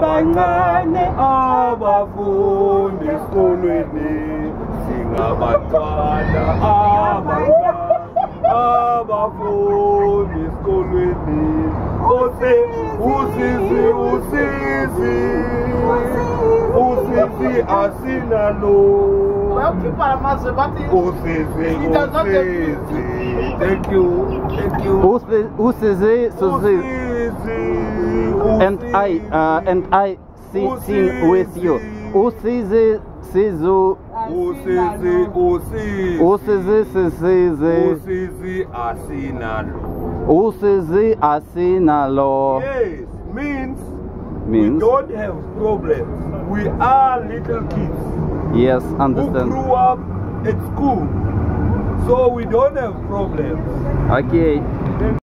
abancane abafundi esikolweni abancane abafundi esikolweni. Ose usizi usizi usizi asinalo. Uyakhipha amazwe bathi usizi He does not take usizi thank you thank you. Usi- usizi usizi. And I uh, and I si- sing with you. usizi sizu usizi usizi usizi sisizi usizi asinalo usizi asinalo yes means we means don't have problems we are little kids yes who understand. grew up at school. So we don't have problems okay